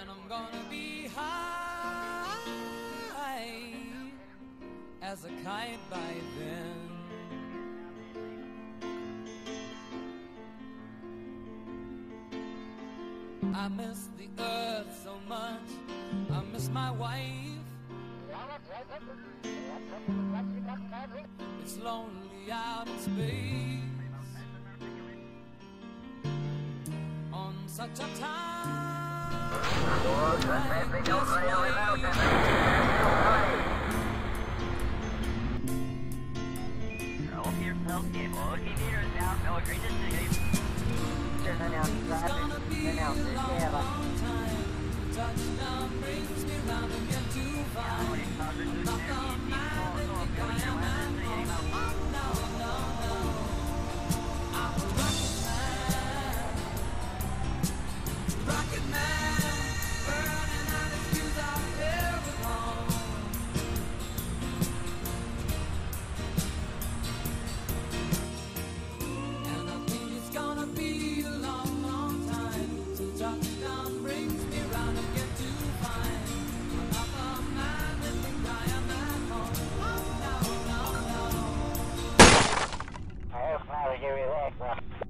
And I'm gonna be high as a kite by then. I miss the earth so much. I miss my wife. It's lonely out in space. On such a time. gonna. Touchdown brings me round again Oh no,